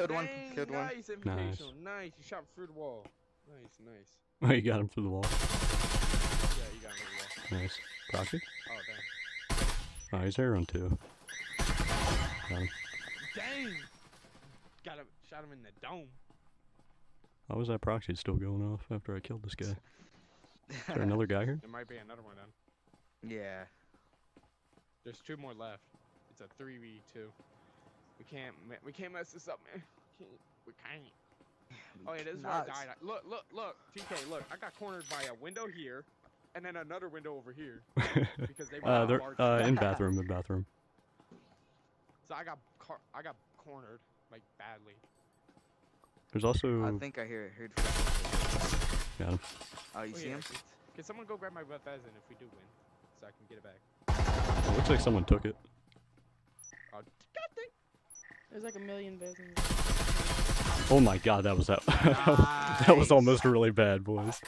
Killed one. Dang, Killed one. nice Invitational. Nice. You shot through the wall. Nice, nice. Oh, you got him through the wall. Yeah, you got me the wall. Nice. Proxy? Oh, dang. Oh, he's Aaron too. Got him. Dang! Got him. Shot him in the dome. How was that proxy still going off after I killed this guy? Is there another guy here? There might be another one then. yeah. There's two more left. It's a three v two. We can't. ma- We can't mess this up, man. We can't. We can't. Oh yeah, this is where I died. Look, look, look. TK, look. I got cornered by a window here, and then another window over here because they were uh, all they're uh, in bathroom, in bathroom. So I got car- I got cornered like badly. There's also I think I hear heard. footsteps. got him. Oh, you Oh, see yeah, him? Can, can someone go grab my pheasant if we do win, so I can get it back? It looks like someone took it. Oh, God dang. There's like a million business. Oh my god, that was that. that was almost really bad, boys.